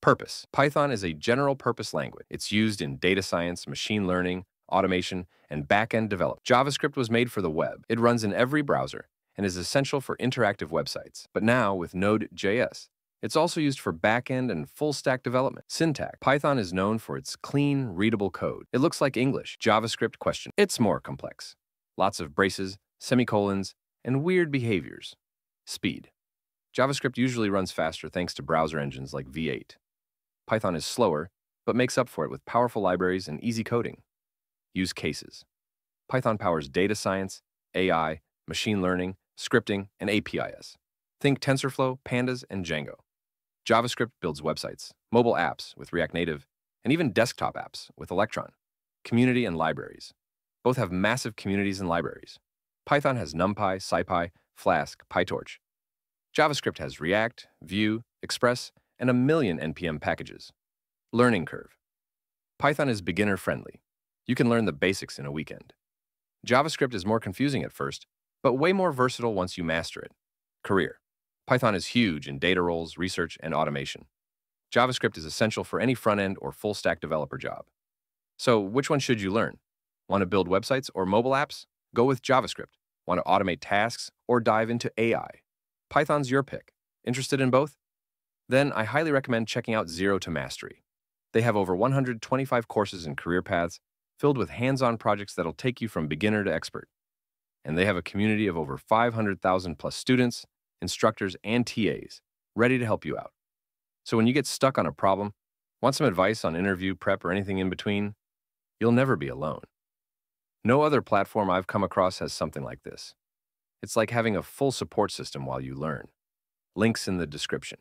Purpose. Python is a general-purpose language. It's used in data science, machine learning, automation, and back-end development. JavaScript was made for the web. It runs in every browser and is essential for interactive websites. But now, with Node.js, it's also used for back-end and full-stack development. Syntax. Python is known for its clean, readable code. It looks like English. JavaScript question. It's more complex. Lots of braces, semicolons, and weird behaviors. Speed. JavaScript usually runs faster thanks to browser engines like V8. Python is slower, but makes up for it with powerful libraries and easy coding. Use cases. Python powers data science, AI, machine learning, scripting, and APIs. Think TensorFlow, Pandas, and Django. JavaScript builds websites, mobile apps with React Native, and even desktop apps with Electron. Community and libraries. Both have massive communities and libraries. Python has NumPy, SciPy, Flask, PyTorch. JavaScript has React, Vue, Express, and a million NPM packages. Learning curve. Python is beginner-friendly. You can learn the basics in a weekend. JavaScript is more confusing at first, but way more versatile once you master it. Career. Python is huge in data roles, research, and automation. JavaScript is essential for any front-end or full-stack developer job. So which one should you learn? Want to build websites or mobile apps? Go with JavaScript. Want to automate tasks or dive into AI? Python's your pick. Interested in both? Then I highly recommend checking out Zero to Mastery. They have over 125 courses and career paths filled with hands-on projects that'll take you from beginner to expert. And they have a community of over 500,000 plus students instructors, and TAs ready to help you out. So when you get stuck on a problem, want some advice on interview prep or anything in between, you'll never be alone. No other platform I've come across has something like this. It's like having a full support system while you learn. Links in the description.